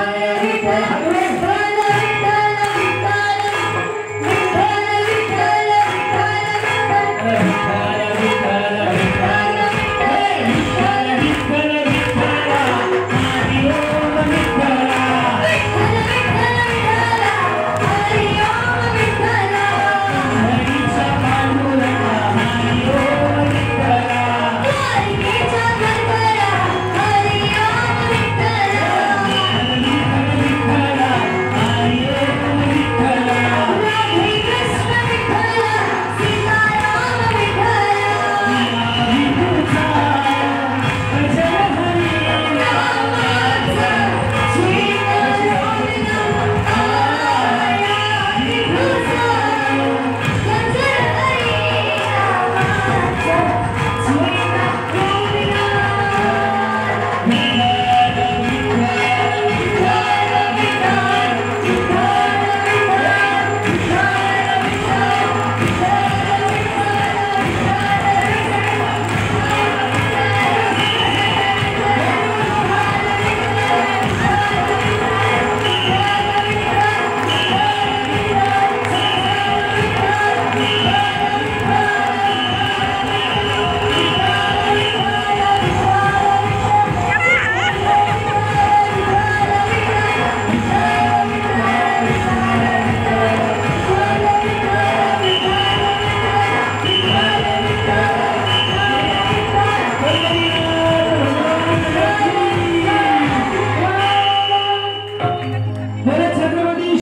Hare you.